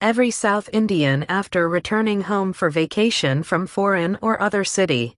every South Indian after returning home for vacation from foreign or other city.